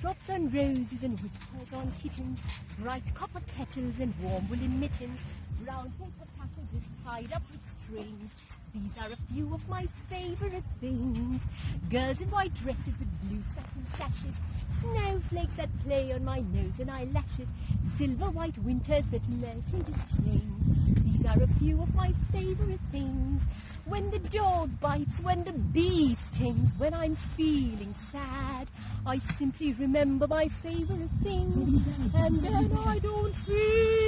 roses and whiskers on kittens, bright copper kettles and warm woolen mittens, brown paper packages tied up with strings. These are a few of my favourite things. Girls in white dresses with blue satin sashes, snowflakes that play on my nose and eyelashes, silver white winters that melt into strains. These are a few of my favourite things. When the dog bites, when the bee stings, when I'm feeling sad, I simply remember my favourite things, and then I don't feel.